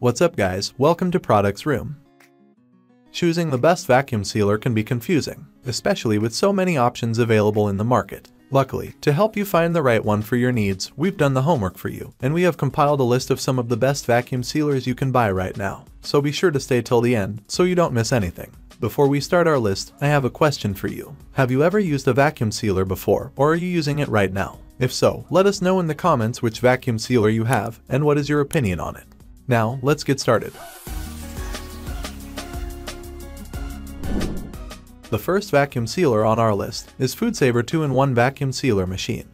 What's up guys, welcome to Products Room. Choosing the best vacuum sealer can be confusing, especially with so many options available in the market. Luckily, to help you find the right one for your needs, we've done the homework for you, and we have compiled a list of some of the best vacuum sealers you can buy right now. So be sure to stay till the end, so you don't miss anything. Before we start our list, I have a question for you. Have you ever used a vacuum sealer before, or are you using it right now? If so, let us know in the comments which vacuum sealer you have, and what is your opinion on it. Now, let's get started. The first vacuum sealer on our list is FoodSaver 2-in-1 Vacuum Sealer Machine.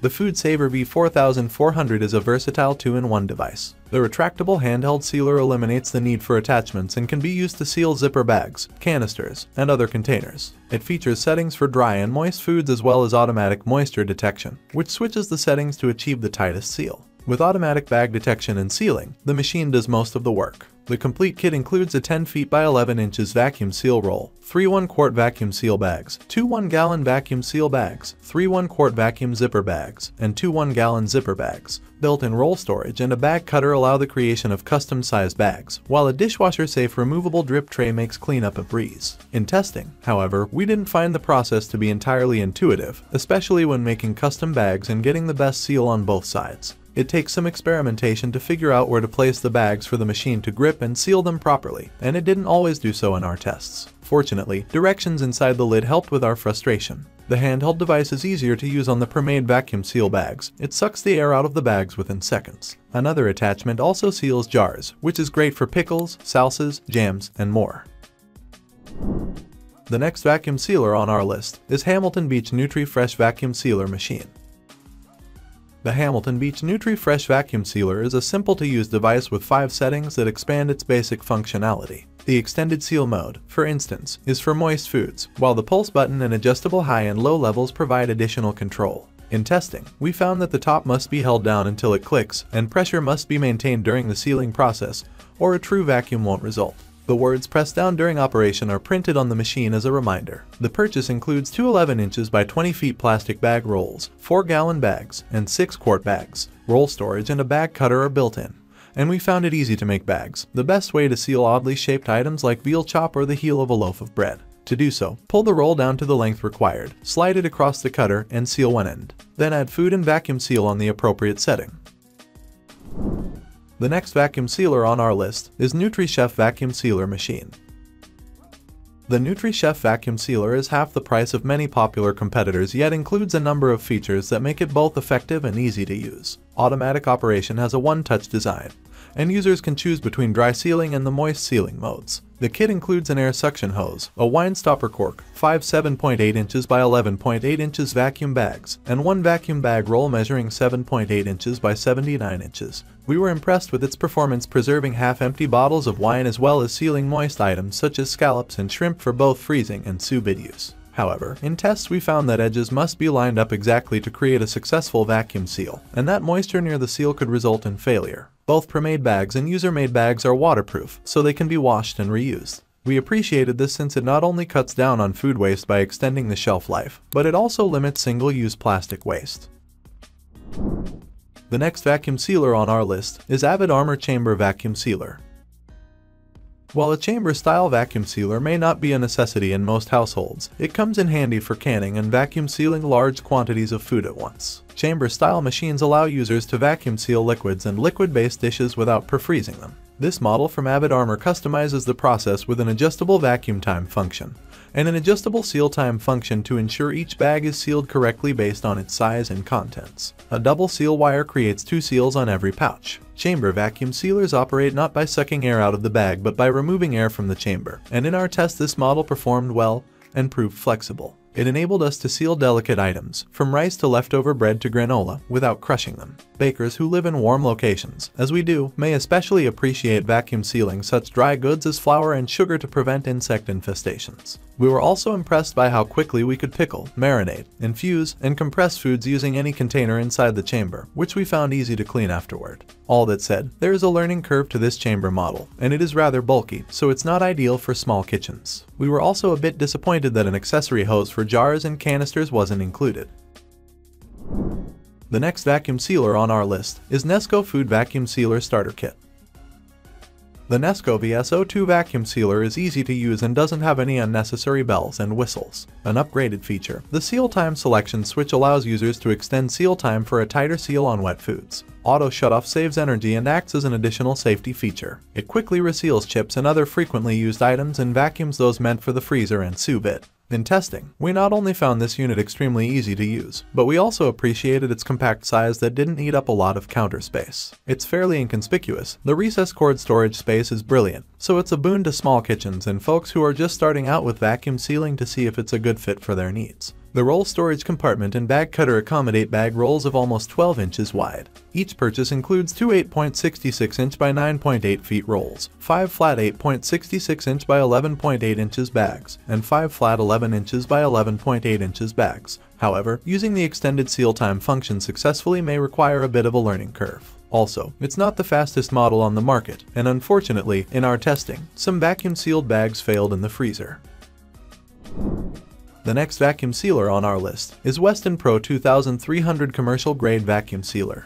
The FoodSaver V4400 is a versatile 2-in-1 device. The retractable handheld sealer eliminates the need for attachments and can be used to seal zipper bags, canisters, and other containers. It features settings for dry and moist foods as well as automatic moisture detection, which switches the settings to achieve the tightest seal. With automatic bag detection and sealing, the machine does most of the work. The complete kit includes a 10 feet by 11 inches vacuum seal roll, 3 1 quart vacuum seal bags, 2 1 gallon vacuum seal bags, 3 1 quart vacuum zipper bags, and 2 1 gallon zipper bags. Built-in roll storage and a bag cutter allow the creation of custom-sized bags, while a dishwasher-safe removable drip tray makes cleanup a breeze. In testing, however, we didn't find the process to be entirely intuitive, especially when making custom bags and getting the best seal on both sides. It takes some experimentation to figure out where to place the bags for the machine to grip and seal them properly, and it didn't always do so in our tests. Fortunately, directions inside the lid helped with our frustration. The handheld device is easier to use on the Permade vacuum seal bags. It sucks the air out of the bags within seconds. Another attachment also seals jars, which is great for pickles, salsas, jams, and more. The next vacuum sealer on our list is Hamilton Beach Nutri-Fresh Vacuum Sealer Machine. The Hamilton Beach Nutri-Fresh Vacuum Sealer is a simple-to-use device with five settings that expand its basic functionality. The extended seal mode, for instance, is for moist foods, while the pulse button and adjustable high and low levels provide additional control. In testing, we found that the top must be held down until it clicks, and pressure must be maintained during the sealing process, or a true vacuum won't result. The words pressed down during operation are printed on the machine as a reminder. The purchase includes two 11 inches by 20 feet plastic bag rolls, 4 gallon bags, and 6 quart bags. Roll storage and a bag cutter are built in. And we found it easy to make bags, the best way to seal oddly shaped items like veal chop or the heel of a loaf of bread. To do so, pull the roll down to the length required, slide it across the cutter, and seal one end. Then add food and vacuum seal on the appropriate setting. The next vacuum sealer on our list is NutriChef Vacuum Sealer Machine. The NutriChef vacuum sealer is half the price of many popular competitors yet includes a number of features that make it both effective and easy to use. Automatic operation has a one-touch design, and users can choose between dry sealing and the moist sealing modes. The kit includes an air suction hose, a wine stopper cork, 5 7.8 inches by 11.8 inches vacuum bags, and one vacuum bag roll measuring 7.8 inches by 79 inches. We were impressed with its performance preserving half-empty bottles of wine as well as sealing moist items such as scallops and shrimp for both freezing and sous vide use. However, in tests we found that edges must be lined up exactly to create a successful vacuum seal, and that moisture near the seal could result in failure. Both pre-made bags and user-made bags are waterproof, so they can be washed and reused. We appreciated this since it not only cuts down on food waste by extending the shelf life, but it also limits single-use plastic waste. The next vacuum sealer on our list is Avid Armor Chamber Vacuum Sealer. While a chamber-style vacuum sealer may not be a necessity in most households, it comes in handy for canning and vacuum sealing large quantities of food at once. Chamber-style machines allow users to vacuum seal liquids and liquid-based dishes without pre-freezing them. This model from Avid Armor customizes the process with an adjustable vacuum time function, and an adjustable seal time function to ensure each bag is sealed correctly based on its size and contents. A double seal wire creates two seals on every pouch. Chamber vacuum sealers operate not by sucking air out of the bag but by removing air from the chamber, and in our test this model performed well and proved flexible. It enabled us to seal delicate items, from rice to leftover bread to granola, without crushing them. Bakers who live in warm locations, as we do, may especially appreciate vacuum sealing such dry goods as flour and sugar to prevent insect infestations. We were also impressed by how quickly we could pickle, marinate, infuse, and compress foods using any container inside the chamber, which we found easy to clean afterward. All that said, there is a learning curve to this chamber model, and it is rather bulky, so it's not ideal for small kitchens. We were also a bit disappointed that an accessory hose for jars and canisters wasn't included. The next vacuum sealer on our list is Nesco Food Vacuum Sealer Starter Kit. The Nesco VS02 vacuum sealer is easy to use and doesn't have any unnecessary bells and whistles. An upgraded feature, the seal time selection switch allows users to extend seal time for a tighter seal on wet foods. Auto shutoff saves energy and acts as an additional safety feature. It quickly reseals chips and other frequently used items and vacuums those meant for the freezer and sous vide. In testing, we not only found this unit extremely easy to use, but we also appreciated its compact size that didn't eat up a lot of counter space. It's fairly inconspicuous, the recess cord storage space is brilliant, so it's a boon to small kitchens and folks who are just starting out with vacuum sealing to see if it's a good fit for their needs. The roll storage compartment and bag cutter accommodate bag rolls of almost 12 inches wide. Each purchase includes two 8.66 inch by 9.8 feet rolls, five flat 8.66 inch by 11.8 inches bags, and five flat 11 inches by 11.8 inches bags. However, using the extended seal time function successfully may require a bit of a learning curve. Also, it's not the fastest model on the market, and unfortunately, in our testing, some vacuum sealed bags failed in the freezer. The next vacuum sealer on our list is Weston Pro 2300 commercial grade vacuum sealer.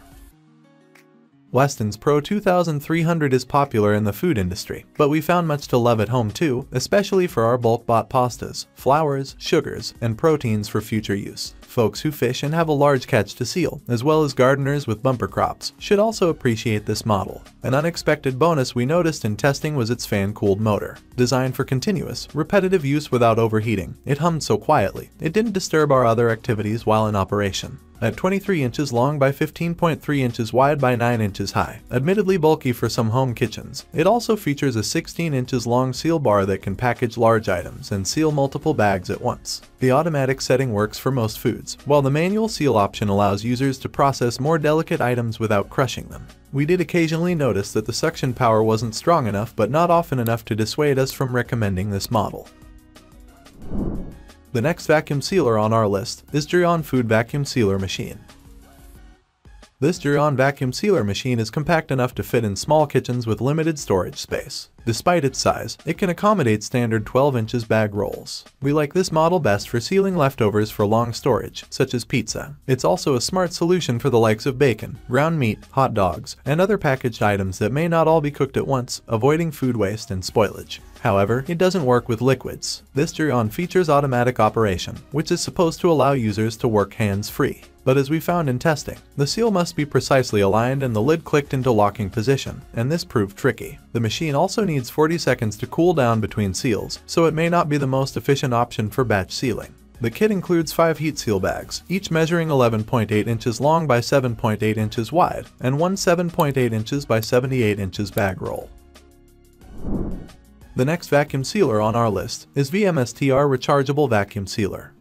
Weston's Pro 2300 is popular in the food industry, but we found much to love at home too, especially for our bulk bought pastas, flours, sugars, and proteins for future use. Folks who fish and have a large catch to seal, as well as gardeners with bumper crops, should also appreciate this model. An unexpected bonus we noticed in testing was its fan-cooled motor. Designed for continuous, repetitive use without overheating, it hummed so quietly, it didn't disturb our other activities while in operation at 23 inches long by 15.3 inches wide by 9 inches high. Admittedly bulky for some home kitchens, it also features a 16 inches long seal bar that can package large items and seal multiple bags at once. The automatic setting works for most while the manual seal option allows users to process more delicate items without crushing them. We did occasionally notice that the suction power wasn't strong enough but not often enough to dissuade us from recommending this model. The next vacuum sealer on our list is Geryon Food Vacuum Sealer Machine. This Geryon vacuum sealer machine is compact enough to fit in small kitchens with limited storage space. Despite its size, it can accommodate standard 12 inches bag rolls. We like this model best for sealing leftovers for long storage, such as pizza. It's also a smart solution for the likes of bacon, ground meat, hot dogs, and other packaged items that may not all be cooked at once, avoiding food waste and spoilage. However, it doesn't work with liquids. This Geryon features automatic operation, which is supposed to allow users to work hands-free. But as we found in testing, the seal must be precisely aligned and the lid clicked into locking position, and this proved tricky. The machine also needs 40 seconds to cool down between seals, so it may not be the most efficient option for batch sealing. The kit includes 5 heat seal bags, each measuring 11.8 inches long by 7.8 inches wide, and one 7.8 inches by 78 inches bag roll. The next vacuum sealer on our list is VMSTR Rechargeable Vacuum Sealer.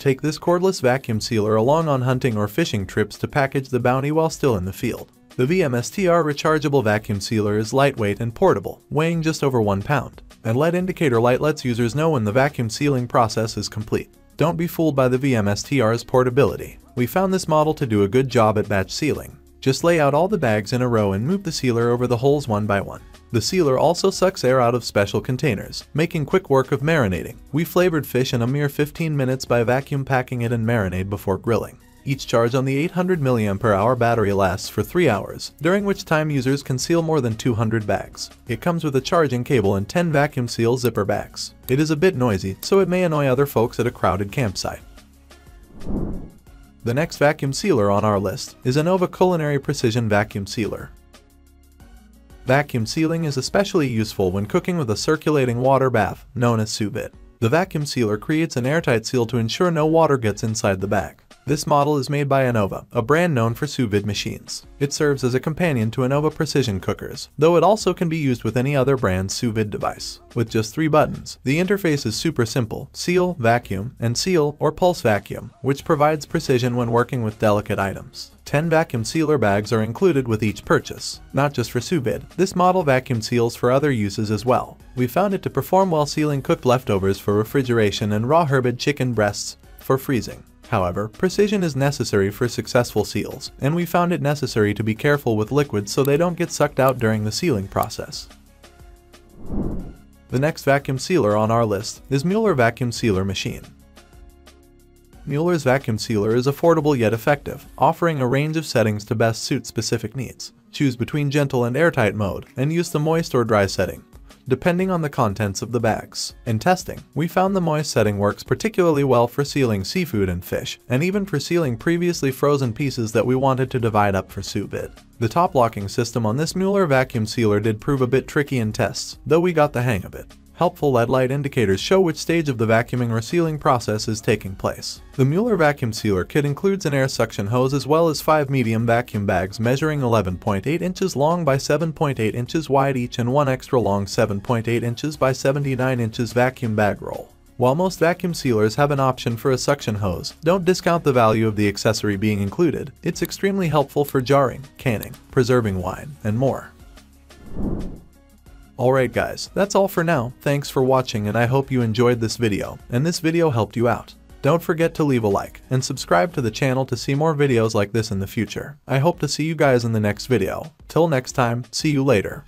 Take this cordless vacuum sealer along on hunting or fishing trips to package the bounty while still in the field. The VMSTR rechargeable vacuum sealer is lightweight and portable, weighing just over 1 pound, and LED indicator light lets users know when the vacuum sealing process is complete. Don't be fooled by the VMSTR's portability. We found this model to do a good job at batch sealing. Just lay out all the bags in a row and move the sealer over the holes one by one. The sealer also sucks air out of special containers, making quick work of marinating. We flavored fish in a mere 15 minutes by vacuum packing it in marinade before grilling. Each charge on the 800 mAh battery lasts for 3 hours, during which time users can seal more than 200 bags. It comes with a charging cable and 10 vacuum seal zipper bags. It is a bit noisy, so it may annoy other folks at a crowded campsite. The next vacuum sealer on our list is Anova Culinary Precision Vacuum Sealer. Vacuum sealing is especially useful when cooking with a circulating water bath, known as sous vide. The vacuum sealer creates an airtight seal to ensure no water gets inside the bag. This model is made by Anova, a brand known for sous vide machines. It serves as a companion to Anova precision cookers, though it also can be used with any other brand sous vide device. With just three buttons, the interface is super simple, seal, vacuum, and seal or pulse vacuum, which provides precision when working with delicate items. 10 vacuum sealer bags are included with each purchase. Not just for sous vide, this model vacuum seals for other uses as well. We found it to perform while sealing cooked leftovers for refrigeration and raw herbed chicken breasts for freezing. However, precision is necessary for successful seals, and we found it necessary to be careful with liquids so they don't get sucked out during the sealing process. The next vacuum sealer on our list is Mueller Vacuum Sealer Machine. Mueller's vacuum sealer is affordable yet effective, offering a range of settings to best suit specific needs. Choose between gentle and airtight mode, and use the moist or dry setting depending on the contents of the bags. In testing, we found the moist setting works particularly well for sealing seafood and fish, and even for sealing previously frozen pieces that we wanted to divide up for sous vide. The top locking system on this Mueller vacuum sealer did prove a bit tricky in tests, though we got the hang of it. Helpful LED light indicators show which stage of the vacuuming or sealing process is taking place. The Mueller vacuum sealer kit includes an air suction hose as well as five medium vacuum bags measuring 11.8 inches long by 7.8 inches wide each and one extra long 7.8 inches by 79 inches vacuum bag roll. While most vacuum sealers have an option for a suction hose, don't discount the value of the accessory being included. It's extremely helpful for jarring, canning, preserving wine, and more. Alright guys, that's all for now, thanks for watching and I hope you enjoyed this video, and this video helped you out. Don't forget to leave a like, and subscribe to the channel to see more videos like this in the future. I hope to see you guys in the next video. Till next time, see you later.